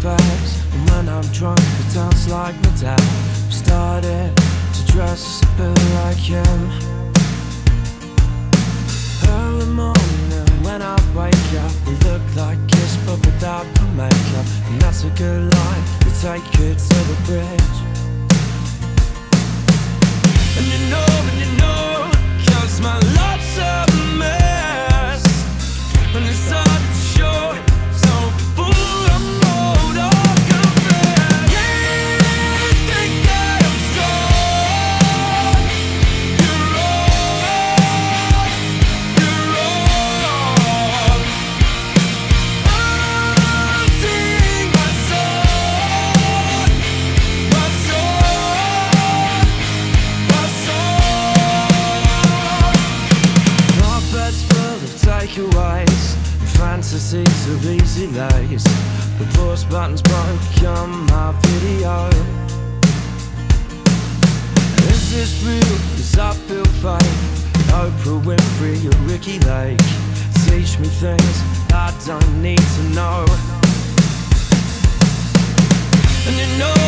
facts And when I'm drunk I dance like my dad I'm started to dress a bit like him. Early morning when I wake up We look like Kiss but without the makeup. And that's a good line to take it to the bridge. And you know, and you know lays. The pause button's on my video. Is this real? Does I feel fake? Oprah Winfrey or Ricki Lake teach me things I don't need to know, and you know,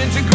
into